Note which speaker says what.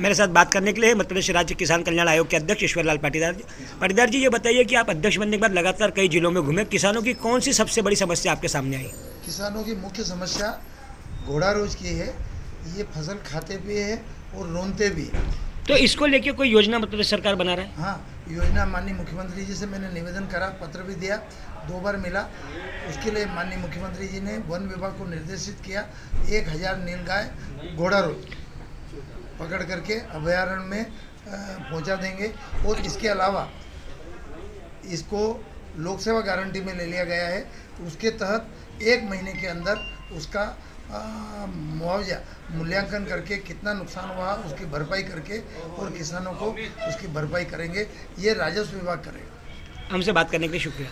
Speaker 1: मेरे साथ बात करने के लिए मध्य प्रदेश राज्य किसान कल्याण आयोग के अध्यक्ष ईश्वरलाल पाटीदार जी। पाटीदार जी ये बताइए कि आप अध्यक्ष बनने के बाद लगातार कई जिलों में घूमे। किसानों की कौन सी सबसे बड़ी समस्या आपके सामने आई?
Speaker 2: किसानों की मुख्य समस्या घोड़ा रोज की है ये फ़सल खाते भी है और रोनते भी है।
Speaker 1: तो इसको लेके कोई योजना प्रदेश सरकार बना रहा है?
Speaker 2: हाँ योजना माननीय मुख्यमंत्री जी से मैंने निवेदन करा पत्र भी दिया दो बार मिला। उसके लिए माननीय मुख्यमंत्री जी ने वन विभाग को निर्देशित किया एक हज़ार नील गाय घोड़ा रोज। पकड़ करके अभ्यारण्य में पहुँचा देंगे। और इसके अलावा इसको लोक सेवा गारंटी में ले लिया गया है। उसके तहत एक महीने के अंदर उसका मुआवजा मूल्यांकन करके कितना नुकसान हुआ, उसकी भरपाई करके और किसानों को उसकी भरपाई करेंगे। ये राजस्व विभाग करेगा।
Speaker 1: हमसे बात करने के लिए शुक्रिया।